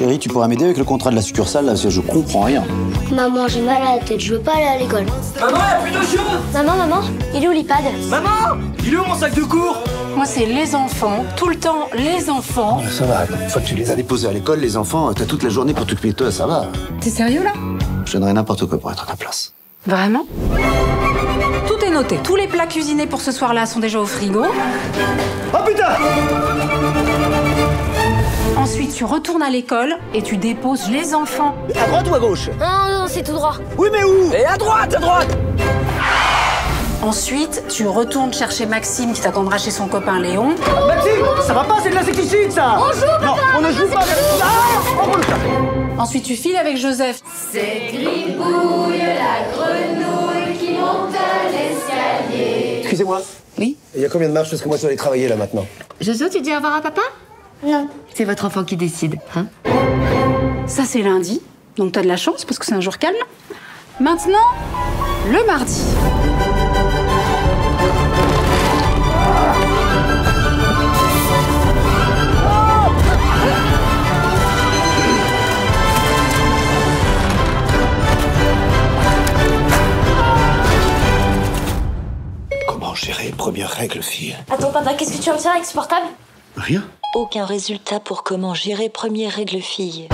Chérie, tu pourras m'aider avec le contrat de la succursale là, parce que je comprends rien. Maman, j'ai mal à la tête, je veux pas aller à l'école. Maman, y'a plus de Maman, maman, il est où l'iPad? Maman Il est où mon sac de cours? Moi, c'est les enfants, tout le temps les enfants. Ça va, une fois que tu les as déposés à l'école, les enfants, t'as toute la journée pour t'occuper de toi, ça va. T'es sérieux là? Je donnerais n'importe quoi pour être à ta place. Vraiment? Tout est noté. Tous les plats cuisinés pour ce soir-là sont déjà au frigo. Oh putain tu retournes à l'école et tu déposes les enfants. À droite ou à gauche? Non, non, c'est tout droit. Oui, mais où? Et à droite, à droite Ensuite, tu retournes chercher Maxime qui t'attendra chez son copain Léon. Maxime Ça va pas, c'est de l'insecticide, ça On joue, Non, on ne joue pas avec... Ah On peut le faire. Ensuite, tu files avec Joseph. Excusez-moi. Oui? Il y a combien de marches Parce que moi, je dois aller travailler, là, maintenant? Jojo, tu dis au revoir à papa? Non. C'est votre enfant qui décide, hein Ça, c'est lundi. Donc, t'as de la chance parce que c'est un jour calme. Maintenant, le mardi. Comment gérer première règle, fille? Attends, papa, qu'est-ce que tu vas me faire avec ce portable? Rien. Aucun résultat pour comment gérer première règle fille.